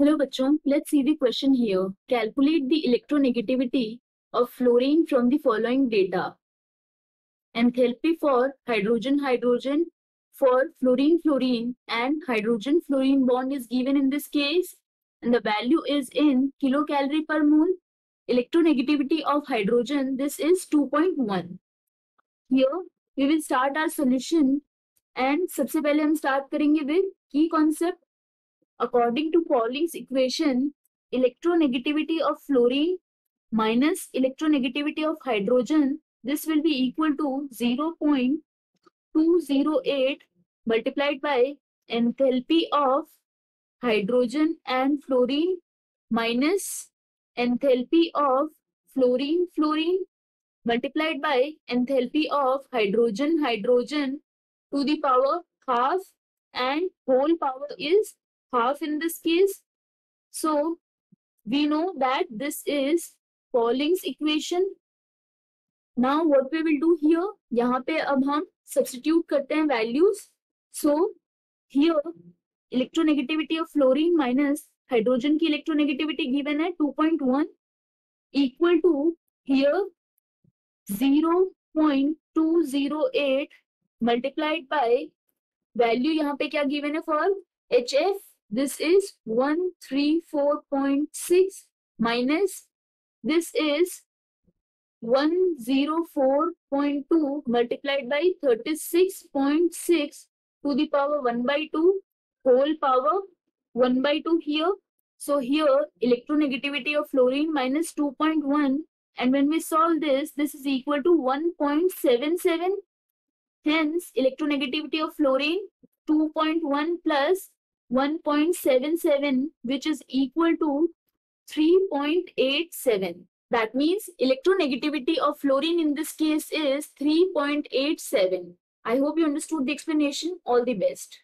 Hello बच्चों let's see the question here calculate the electronegativity of fluorine from the following data enthalpy for hydrogen hydrogen for fluorine fluorine and hydrogen fluorine bond is given in this case and the value is in kilo calorie per mole electronegativity of hydrogen this is 2.1 point one here we will start our solution and सबसे पहले हम start करेंगे with की concept According to Pauling's equation, electronegativity of fluorine minus electronegativity of hydrogen, this will be equal to 0.208 multiplied by enthalpy of hydrogen and fluorine minus enthalpy of fluorine fluorine multiplied by enthalpy of hydrogen hydrogen to the power half and whole power is half in this case. So we know that this is Pauling's equation. Now what we will do here, यहाँ पे अब हम substitute करते हैं values. So here electronegativity of fluorine minus hydrogen की electronegativity given है 2.1 equal to here 0.208 multiplied by value यहाँ पे क्या given है for HF this is 134.6 minus this is 104.2 multiplied by 36.6 to the power 1 by 2 whole power 1 by 2 here. So here electronegativity of fluorine minus 2.1 and when we solve this this is equal to 1.77 hence electronegativity of fluorine 2.1 plus 1.77 which is equal to 3.87. That means electronegativity of fluorine in this case is 3.87. I hope you understood the explanation. All the best.